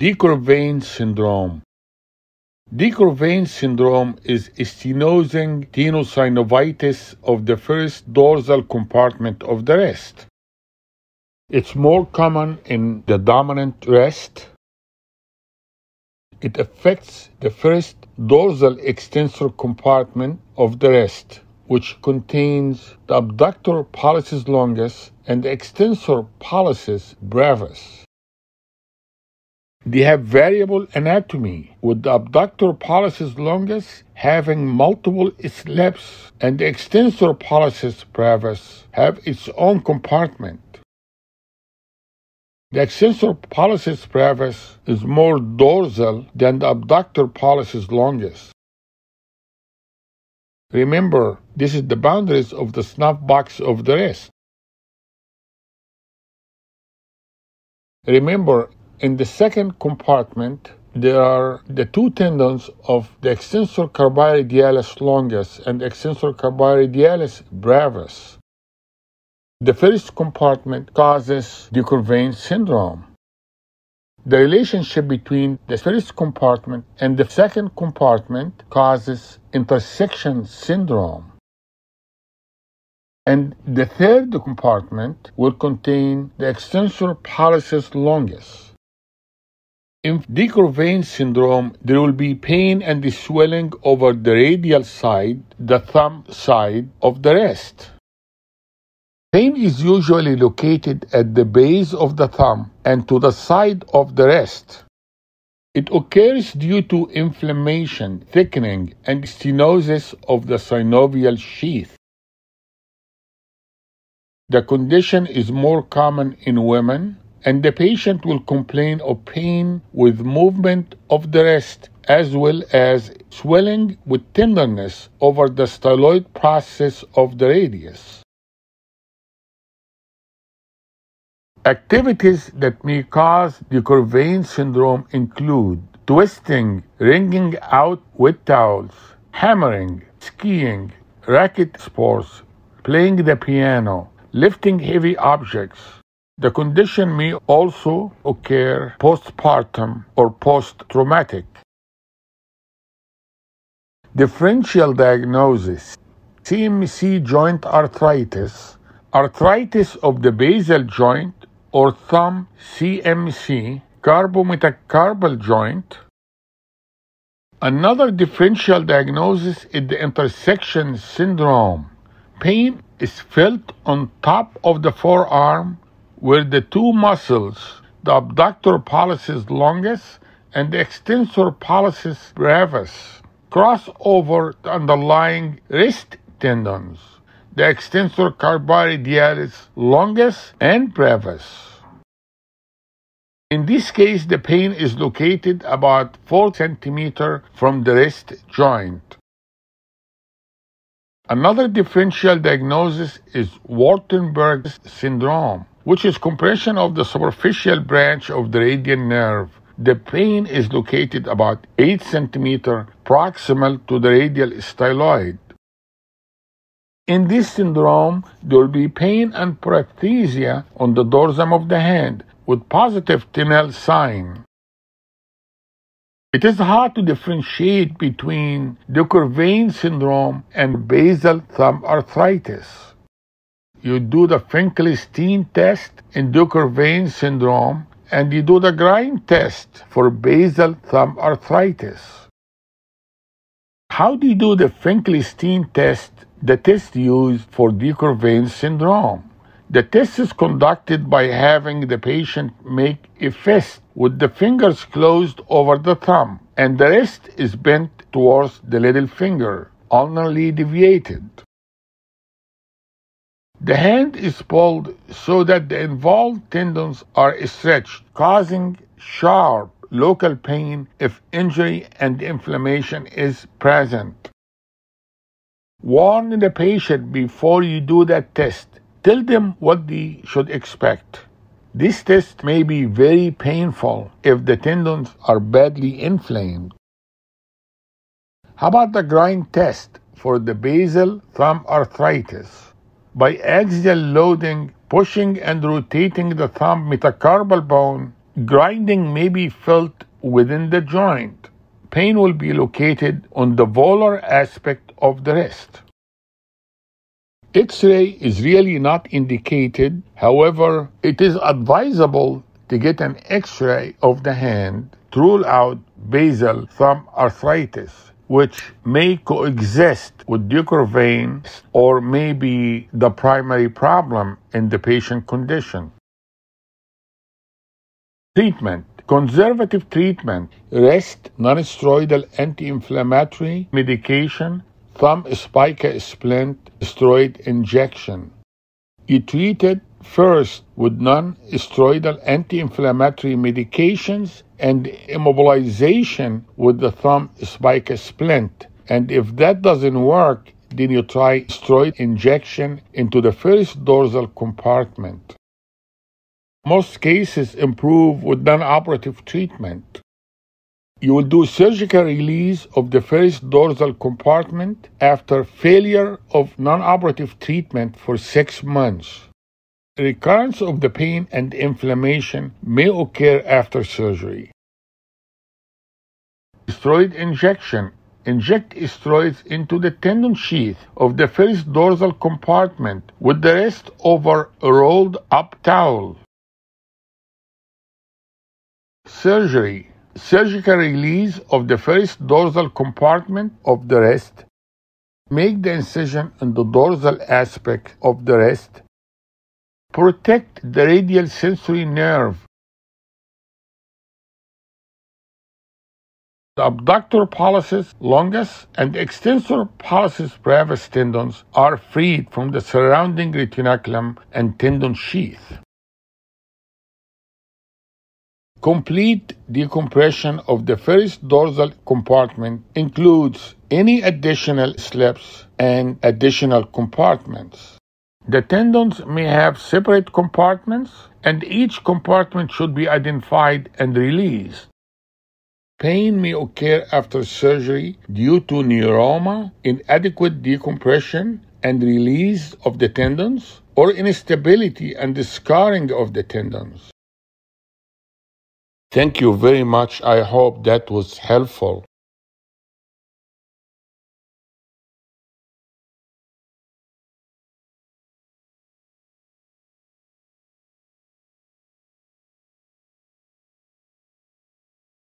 De Quervain syndrome. De Quervain syndrome is stenosing tenosynovitis of the first dorsal compartment of the wrist. It's more common in the dominant wrist. It affects the first dorsal extensor compartment of the wrist, which contains the abductor pollicis longus and the extensor pollicis brevis. They have variable anatomy, with the abductor pollicis longus having multiple slabs and the extensor pollicis brevis have its own compartment. The extensor pollicis brevis is more dorsal than the abductor pollicis longus. Remember, this is the boundaries of the snuff box of the wrist. Remember, in the second compartment, there are the two tendons of the extensor carpi longus and extensor carpi brevis. The first compartment causes De Quervain syndrome. The relationship between the first compartment and the second compartment causes intersection syndrome. And the third compartment will contain the extensor pollicis longus. In De Quervain syndrome, there will be pain and swelling over the radial side, the thumb side of the wrist. Pain is usually located at the base of the thumb and to the side of the wrist. It occurs due to inflammation, thickening, and stenosis of the synovial sheath. The condition is more common in women and the patient will complain of pain with movement of the wrist as well as swelling with tenderness over the styloid process of the radius. Activities that may cause De Quervain syndrome include twisting, wringing out wet towels, hammering, skiing, racket sports, playing the piano, lifting heavy objects, the condition may also occur postpartum or post traumatic. Differential diagnosis CMC joint arthritis, arthritis of the basal joint or thumb CMC, carpometacarpal joint. Another differential diagnosis is the intersection syndrome. Pain is felt on top of the forearm where the two muscles, the abductor pollicis longus and the extensor pollicis brevis, cross over the underlying wrist tendons, the extensor carpi radialis longus and brevis. In this case, the pain is located about 4 centimeter from the wrist joint. Another differential diagnosis is Wartenberg syndrome which is compression of the superficial branch of the radial nerve. The pain is located about 8 cm proximal to the radial styloid. In this syndrome, there will be pain and paresthesia on the dorsum of the hand with positive Tinel sign. It is hard to differentiate between De Quervain syndrome and basal thumb arthritis you do the Finkelstein test in De Quervain syndrome, and you do the grind test for basal thumb arthritis. How do you do the Finkelstein test, the test used for De Quervain syndrome? The test is conducted by having the patient make a fist with the fingers closed over the thumb, and the wrist is bent towards the little finger, ulnarly deviated. The hand is pulled so that the involved tendons are stretched, causing sharp local pain if injury and inflammation is present. Warn the patient before you do that test. Tell them what they should expect. This test may be very painful if the tendons are badly inflamed. How about the grind test for the basal thumb arthritis? By axial loading, pushing and rotating the thumb metacarpal bone, grinding may be felt within the joint. Pain will be located on the volar aspect of the wrist. X-ray is really not indicated. However, it is advisable to get an X-ray of the hand to rule out basal thumb arthritis, which may coexist with vein or may be the primary problem in the patient condition. Treatment Conservative treatment rest, nonsteroidal anti inflammatory medication, thumb spica splint, steroid injection. You treat it first with non steroidal anti inflammatory medications and immobilization with the thumb spica splint. And if that doesn't work, then you try steroid injection into the first dorsal compartment. Most cases improve with non operative treatment. You will do surgical release of the first dorsal compartment after failure of non operative treatment for six months. Recurrence of the pain and inflammation may occur after surgery. Steroid injection. Inject steroids into the tendon sheath of the first dorsal compartment with the rest over a rolled up towel. Surgery surgical release of the first dorsal compartment of the wrist. Make the incision in the dorsal aspect of the wrist. Protect the radial sensory nerve. The abductor pollicis longus and extensor pollicis brevis tendons are freed from the surrounding retinaculum and tendon sheath. Complete decompression of the first dorsal compartment includes any additional slips and additional compartments. The tendons may have separate compartments, and each compartment should be identified and released. Pain may occur after surgery due to neuroma, inadequate decompression and release of the tendons, or instability and scarring of the tendons. Thank you very much. I hope that was helpful.